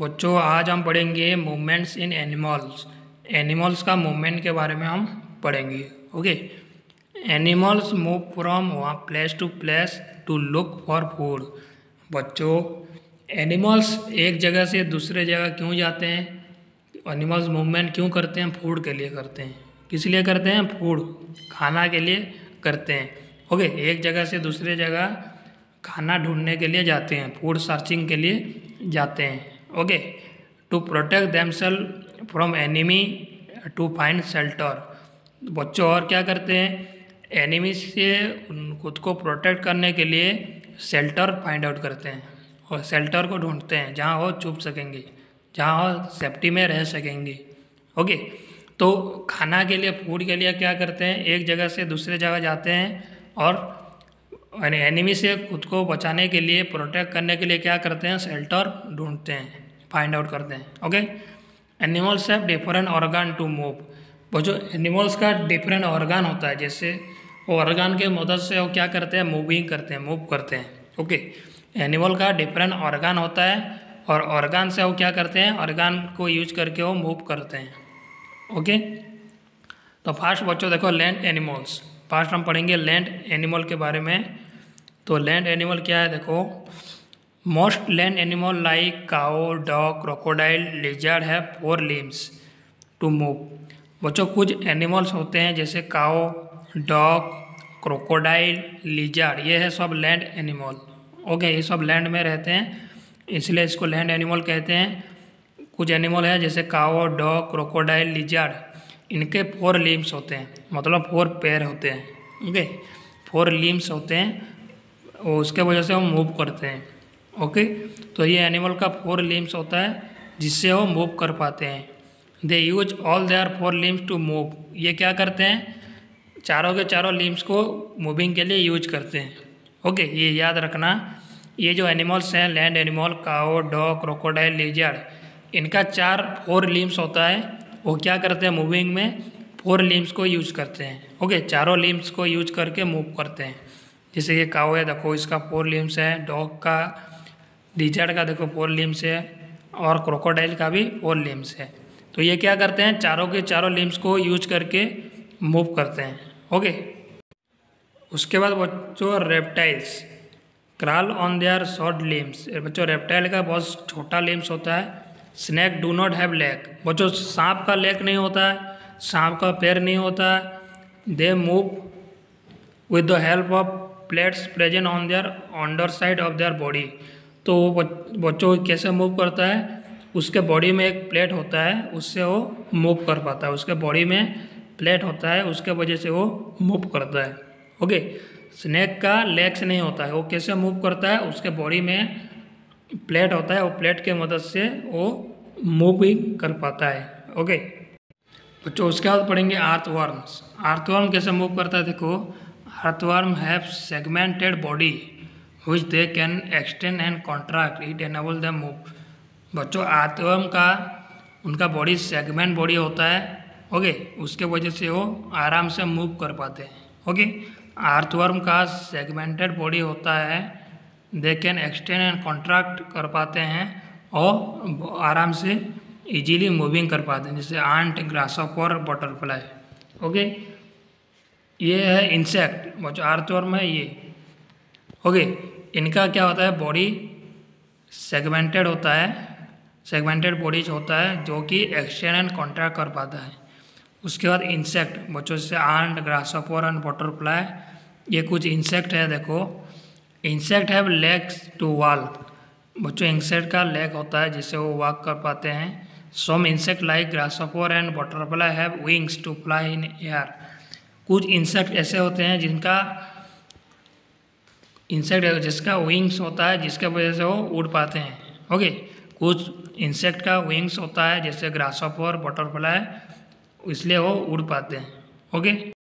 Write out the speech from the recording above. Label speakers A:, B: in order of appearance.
A: बच्चों, आज हम पढ़ेंगे मूवमेंट्स इन एनिमल्स एनिमल्स का मूवमेंट के बारे में हम पढ़ेंगे ओके एनिमल्स मूव फ्रॉम वहाँ place to place to look for food बच्चों एनिमल्स एक जगह से दूसरे जगह क्यों जाते हैं? एनिमल्स मूवमेंट क्यों करते हैं? फ़ूड के लिए करते हैं। किस लिए करते हैं? फ़ूड खाना के लिए करते हैं। ओके एक जगह से दूसरे जगह खाना ढूँढने के लिए जाते हैं। फ़ूड सर्चिंग के लिए जाते हैं। Okay to protect themselves from enemy to find shelter बच्चों, और क्या करते हैं? एनिमी से खुद को प्रोटेक्ट करने के लिए शेल्टर फाइंड आउट करते हैं। और शेल्टर को ढूंढते हैं, जहाँ वो छुप सकेंगे, जहाँ वो सेफ्टी में रह सकेंगे। ओके तो खाना के लिए फ़ूड के लिए क्या करते हैं? एक जगह से दूसरे जगह जाते हैं और एनिमी से खुद को बचाने के लिए प्रोटेक्ट करने के लिए क्या करते हैं? शेल्टर ढूंढते हैं। फाइंड आउट करते हैं okay animals have different organ to move वो जो एनिमल्स का डिफरेंट ऑर्गन होता है, जैसे वो ऑर्गन के मदद से वो क्या करते हैं मूविंग करते हैं मूव करते हैं ओके एनिमल का डिफरेंट ऑर्गन होता है और ऑर्गन से वो क्या करते हैं ऑर्गन को यूज़ करके वो मूव करते हैं ओके तो फास्ट बच्चों देखो लैंड एनिमल्स फास्ट हम पढ़ेंगे लैंड एनिमल के बारे में. तो लैंड एनिमल क्या है, देखो most land animal like cow dog crocodile lizard है फोर लिम्स टू मूव बच्चों, कुछ एनिमल्स होते हैं जैसे काओ डॉग क्रोकोडाइल लिजर्ड ये है सब लैंड एनिमल ओके ये सब लैंड में रहते हैं, इसलिए इसको लैंड एनिमल कहते हैं। कुछ एनिमल है जैसे काओ डॉग क्रोकोडाइल लिजर्ड इनके फोर लिम्स होते हैं मतलब फोर पैर होते हैं। ओके फोर लिम्स होते हैं उसके वजह से वो मूव करते हैं। ओके? तो ये एनिमल का फोर लिम्स होता है, जिससे वो मूव कर पाते हैं। They use all their four limbs to move ये क्या करते हैं? चारों के चारों लिम्स को मूविंग के लिए यूज़ करते हैं। ओके, ये याद रखना। ये जो एनिमल्स हैं land animal cow dog crocodile lizard इनका चार फोर लिम्स होता है। वो क्या करते हैं? मूविंग में फोर लिम्स को यूज़ करते हैं। ओके, चारों लिम्स को यूज़ करके मूव करते हैं। जैसे ये काओ है, देखो, इसका फोर लिम्स है डॉग का डिजर्ट का देखो फोर लिम्स है और क्रोकोडाइल का भी फोर लिम्स है। तो ये क्या करते हैं? चारों के चारों लिम्स को यूज़ करके मूव करते हैं। ओके उसके बाद बच्चों reptiles crawl on their short limbs बच्चों रेप्टाइल का बहुत छोटा लिम्स होता है। Snake do not have leg बच्चों सांप का लेग नहीं होता है। सांप का पैर नहीं होता है। They move with the help of plates present on their underside of their body तो वो बच्चों कैसे मूव करता है, उसके बॉडी में एक प्लेट होता है, उससे वो मूव कर पाता है। उसके बॉडी में प्लेट होता है, उसके वजह से वो मूव करता है। ओके स्नैक का लेग्स नहीं होता है। वो कैसे मूव करता है, उसके बॉडी में प्लेट होता है वो प्लेट के मदद से वो मूविंग कर पाता है। ओके बच्चों, उसके बाद पढ़ेंगे आर्थवर्म्स आर्थवर्म कैसे मूव करता है, देखो। Earthworm have segmented body which they can extend and contract. It enable them move. बच्चों आर्टवर्म का, उनका बॉडी सेगमेंट बॉडी होता है ओके उसके वजह से वो आराम से मूव कर पाते हैं ओके आर्थवर्म का सेगमेंटेड बॉडी होता है they can extend and contract कर पाते हैं और आराम से इजीली मूविंग कर पाते हैं, जैसे आंट ग्रासऑपर बटरफ्लाई ओके ये है इंसेक्ट बच्चों आर्थवर्म है ये ओके इनका क्या होता है बॉडी सेगमेंटेड होता है सेगमेंटेड बॉडीज होता है, जो कि एक्सटेंड एंड कॉन्ट्रैक्ट कर पाता है। उसके बाद इंसेक्ट बच्चों से आंट ग्रासोपर एंड बटरफ्लाई ये कुछ इंसेक्ट है, देखो। Insect have legs to walk बच्चों इंसेक्ट का लेग होता है जिससे वो वॉक कर पाते हैं। Some insect like grasshopper and butterfly have wings to fly in air कुछ इंसेक्ट ऐसे होते हैं जिनका इंसेक्ट जिसका विंग्स होता है, जिसके वजह से वो उड़ पाते हैं। ओके कुछ इंसेक्ट का विंग्स होता है, जैसे ग्रासोपर बटरफ्लाई इसलिए वो उड़ पाते हैं। ओके